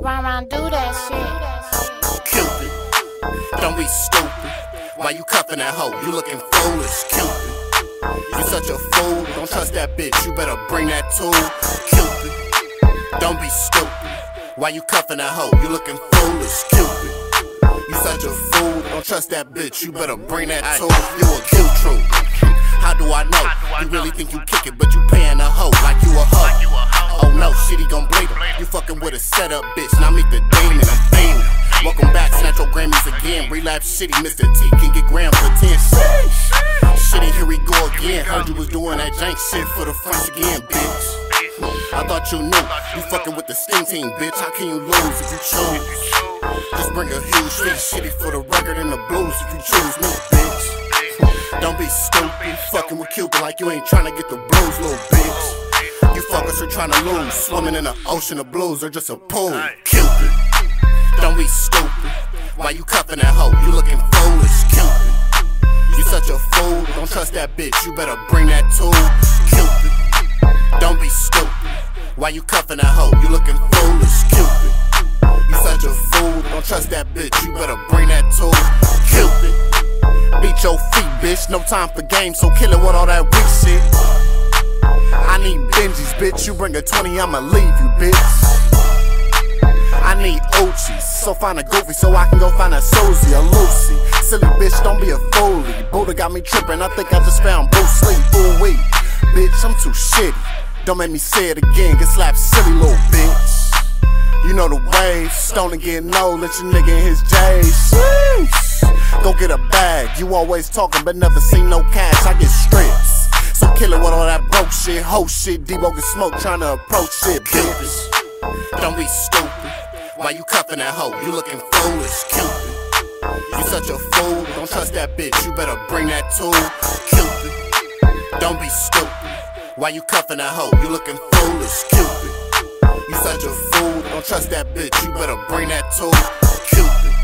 Run around, do that shit. Cupid, don't be stupid. Why you cuffing that hoe? You looking foolish, Cupid. You such a fool. Don't trust that bitch. You better bring that tool, Cupid. Don't be stupid. Why you cuffing that hoe? You looking foolish, Cupid. You such a fool. Don't trust that bitch. You better bring that tool. You a kill true. How do I know? You really think you kick it, but you paying a hoe like you a hoe. Oh no, shit, he gon' bleed him. You fucking with a setup, bitch. Now meet the demon, I'm fiending. Welcome back, snatch your Grammys again. Relapse shitty, Mr. T can get grams for 10 Shitty, here we go again. Heard you was doing that jank shit for the fronts again, bitch. I thought you knew. You fucking with the sting team, bitch. How can you lose if you choose? Just bring a huge fee, shitty for the record and the blues if you choose me, bitch. Don't be stupid, fucking with Cupid like you ain't trying to get the blues, little bitch. You fuckers are trying to lose, swimming in the ocean of blues or just a pool. Cupid, don't be stupid. Why you cuffing that hoe? You looking foolish, Cupid. You such a fool, don't trust that bitch. You better bring that tool, Cupid. Don't be stupid. Why you cuffing that hoe? You looking foolish, Cupid. You such a fool, don't trust that bitch. You better bring that tool, Cupid. Beat your feet, bitch. No time for games, so kill it with all that weak shit. I need Benjis, bitch. You bring a 20, I'ma leave you, bitch. I need Ochis, so find a goofy so I can go find a Susie or Lucy. Silly bitch, don't be a foolie. Buddha got me tripping, I think I just found Bruce Lee. Ooh wee, bitch, I'm too shitty. Don't make me say it again, get slapped silly little bitch. You know the waves, stone and get no, let your nigga in his J's. Go get a bag, you always talking but never seen no cash, I get strips. So kill it with all that broke shit, hoe shit, Debo get smoke trying to approach shit, bitch. Don't be stupid. Why you cuffing that hoe? You looking foolish, Cupid. You such a fool. Don't trust that bitch. You better bring that tool, Cupid. Don't be stupid. Why you cuffing that hoe? You looking foolish, Cupid. You such a fool. Don't trust that bitch. You better bring that tool, Cupid.